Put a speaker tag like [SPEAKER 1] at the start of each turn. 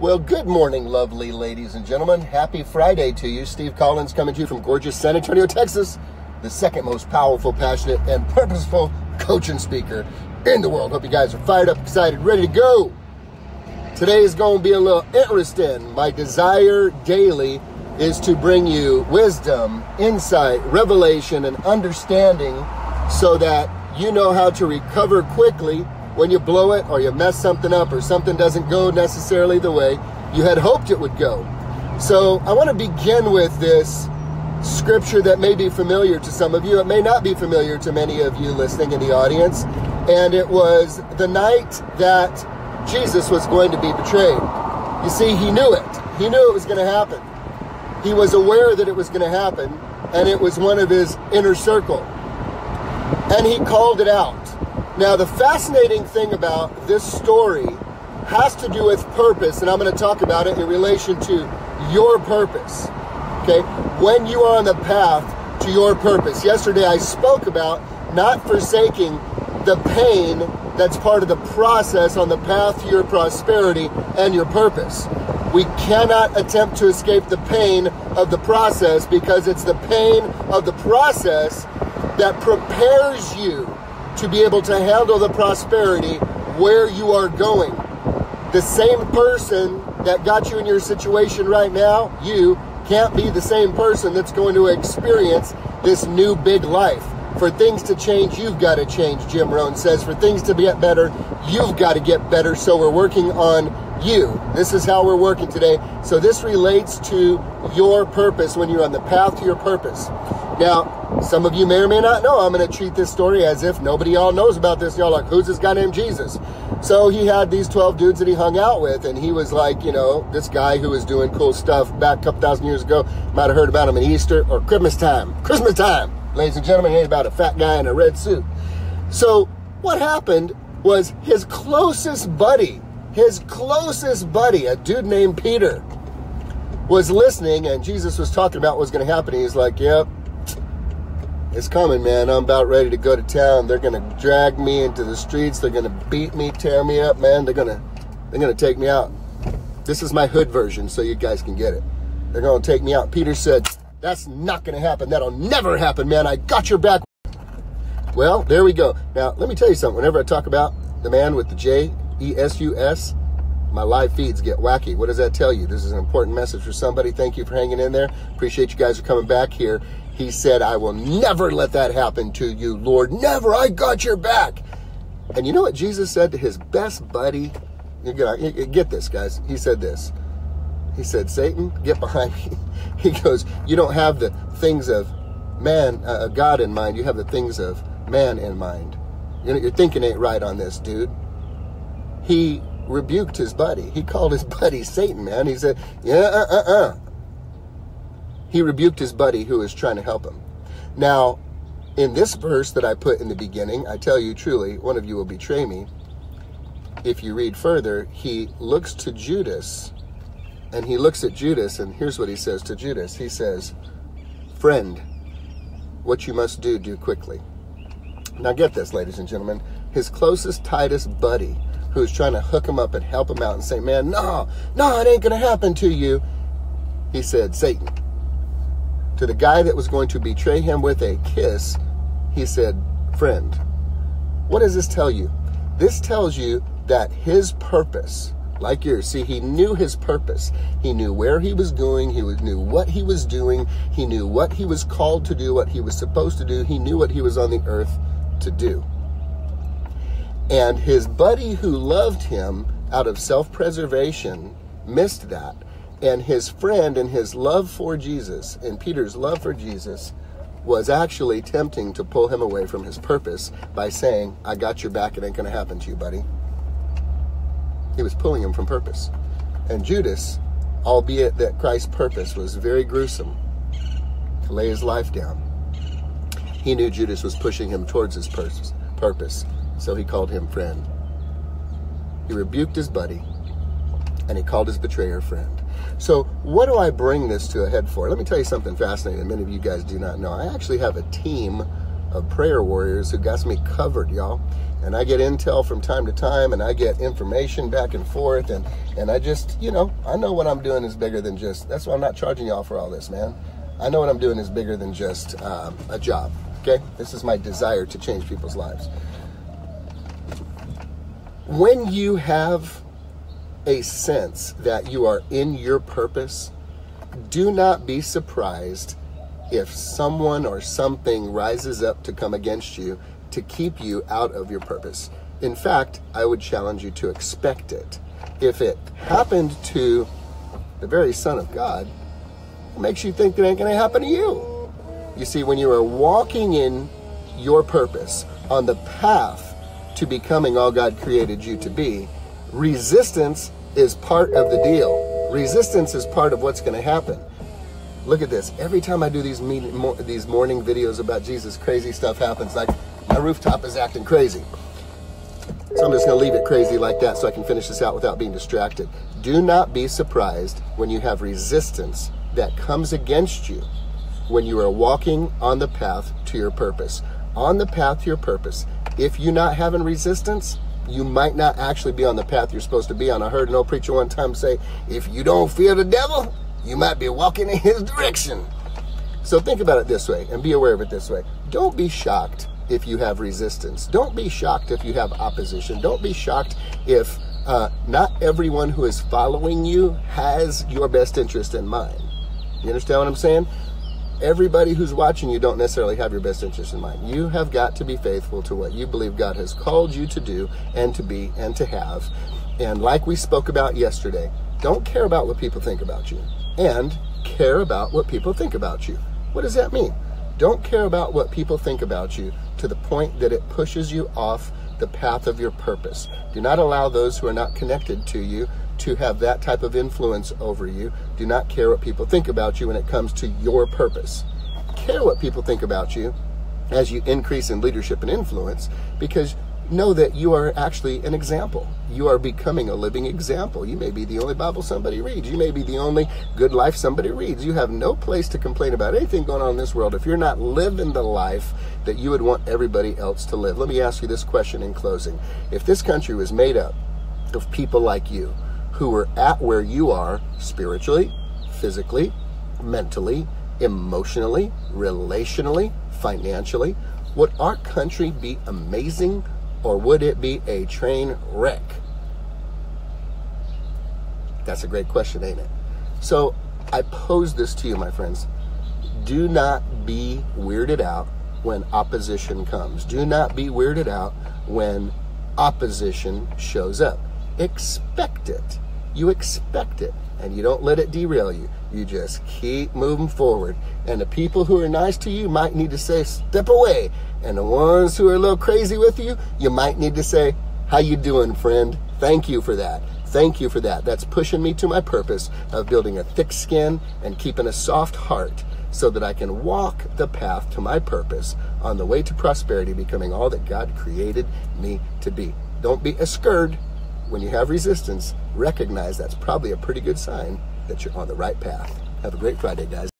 [SPEAKER 1] Well, good morning, lovely ladies and gentlemen. Happy Friday to you. Steve Collins coming to you from gorgeous San Antonio, Texas, the second most powerful, passionate, and purposeful coach and speaker in the world. Hope you guys are fired up, excited, ready to go. Today is going to be a little interesting. My desire daily is to bring you wisdom, insight, revelation, and understanding so that you know how to recover quickly when you blow it or you mess something up or something doesn't go necessarily the way you had hoped it would go. So I want to begin with this scripture that may be familiar to some of you. It may not be familiar to many of you listening in the audience. And it was the night that Jesus was going to be betrayed. You see, he knew it. He knew it was going to happen. He was aware that it was going to happen, and it was one of his inner circle. And he called it out. Now, the fascinating thing about this story has to do with purpose, and I'm going to talk about it in relation to your purpose. Okay? When you are on the path to your purpose. Yesterday, I spoke about not forsaking the pain that's part of the process on the path to your prosperity and your purpose. We cannot attempt to escape the pain of the process because it's the pain of the process that prepares you to be able to handle the prosperity where you are going. The same person that got you in your situation right now, you can't be the same person that's going to experience this new big life. For things to change, you've got to change, Jim Rohn says. For things to get better, you've got to get better. So we're working on you. This is how we're working today. So this relates to your purpose when you're on the path to your purpose. Now, some of you may or may not know, I'm going to treat this story as if nobody all knows about this. Y'all like, who's this guy named Jesus? So he had these 12 dudes that he hung out with, and he was like, you know, this guy who was doing cool stuff back a couple thousand years ago. Might have heard about him in Easter or Christmas time. Christmas time, ladies and gentlemen, ain't about a fat guy in a red suit. So what happened was his closest buddy, his closest buddy, a dude named Peter, was listening, and Jesus was talking about what was going to happen. He's like, yep. It's coming, man. I'm about ready to go to town. They're gonna drag me into the streets. They're gonna beat me, tear me up, man. They're gonna, they're gonna take me out. This is my hood version, so you guys can get it. They're gonna take me out. Peter said, "That's not gonna happen. That'll never happen, man. I got your back." Well, there we go. Now, let me tell you something. Whenever I talk about the man with the J E S U S, my live feeds get wacky. What does that tell you? This is an important message for somebody. Thank you for hanging in there. Appreciate you guys for coming back here. He said, I will never let that happen to you, Lord. Never. I got your back. And you know what Jesus said to his best buddy? You get this, guys. He said this. He said, Satan, get behind me. He goes, You don't have the things of man, uh, God in mind. You have the things of man in mind. You know, your thinking ain't right on this, dude. He rebuked his buddy. He called his buddy Satan, man. He said, Yeah, uh, uh, uh. He rebuked his buddy who was trying to help him. Now, in this verse that I put in the beginning, I tell you truly, one of you will betray me. If you read further, he looks to Judas and he looks at Judas, and here's what he says to Judas He says, Friend, what you must do, do quickly. Now, get this, ladies and gentlemen. His closest, tightest buddy, who's trying to hook him up and help him out and say, Man, no, no, it ain't going to happen to you. He said, Satan, to the guy that was going to betray him with a kiss, he said, Friend, what does this tell you? This tells you that his purpose, like yours, see, he knew his purpose. He knew where he was going. He knew what he was doing. He knew what he was called to do, what he was supposed to do. He knew what he was on the earth to do. And his buddy who loved him out of self preservation missed that and his friend and his love for Jesus, and Peter's love for Jesus, was actually tempting to pull him away from his purpose by saying, I got your back, it ain't going to happen to you, buddy. He was pulling him from purpose. And Judas, albeit that Christ's purpose was very gruesome, to lay his life down, he knew Judas was pushing him towards his purpose, so he called him friend. He rebuked his buddy, and he called his betrayer friend. So, what do I bring this to a head for? Let me tell you something fascinating. Many of you guys do not know. I actually have a team of prayer warriors who got me covered, y'all. and I get intel from time to time and I get information back and forth and and I just, you know, I know what I'm doing is bigger than just that's why I'm not charging y'all for all this, man. I know what I'm doing is bigger than just um, a job. Okay? This is my desire to change people's lives. When you have a sense that you are in your purpose, do not be surprised if someone or something rises up to come against you to keep you out of your purpose. In fact, I would challenge you to expect it. If it happened to the very Son of God, it makes you think it ain't going to happen to you. You see, when you are walking in your purpose on the path to becoming all God created you to be, resistance is part of the deal. Resistance is part of what's going to happen. Look at this. Every time I do these meeting, mo- these morning videos about Jesus, crazy stuff happens. Like my rooftop is acting crazy. So I'm just going to leave it crazy like that so I can finish this out without being distracted. Do not be surprised when you have resistance that comes against you when you are walking on the path to your purpose. On the path to your purpose. If you're not having resistance, you might not actually be on the path you're supposed to be on. I heard an old preacher one time say, if you don't fear the devil, you might be walking in his direction. So think about it this way and be aware of it this way. Don't be shocked if you have resistance. Don't be shocked if you have opposition. Don't be shocked if uh, not everyone who is following you has your best interest in mind. You understand what I'm saying? Everybody who's watching you don't necessarily have your best interest in mind. You have got to be faithful to what you believe God has called you to do and to be and to have. And like we spoke about yesterday, don't care about what people think about you and care about what people think about you. What does that mean? Don't care about what people think about you to the point that it pushes you off the path of your purpose. Do not allow those who are not connected to you to have that type of influence over you. Do not care what people think about you when it comes to your purpose. Care what people think about you as you increase in leadership and influence because know that you are actually an example. You are becoming a living example. You may be the only Bible somebody reads. You may be the only good life somebody reads. You have no place to complain about anything going on in this world if you're not living the life that you would want everybody else to live. Let me ask you this question in closing. If this country was made up of people like you who are at where you are spiritually, physically, mentally, emotionally, relationally, financially, would our country be amazing or would it be a train wreck? That's a great question, ain't it? So I pose this to you, my friends. Do not be weirded out when opposition comes. Do not be weirded out when opposition shows up. Expect it. You expect it and you don't let it derail you. You just keep moving forward. And the people who are nice to you might need to say, step away. And the ones who are a little crazy with you, you might need to say, how you doing, friend? Thank you for that. Thank you for that. That's pushing me to my purpose of building a thick skin and keeping a soft heart so that I can walk the path to my purpose on the way to prosperity, becoming all that God created me to be. Don't be a scared when you have resistance, recognize that's probably a pretty good sign that you're on the right path. Have a great Friday, guys.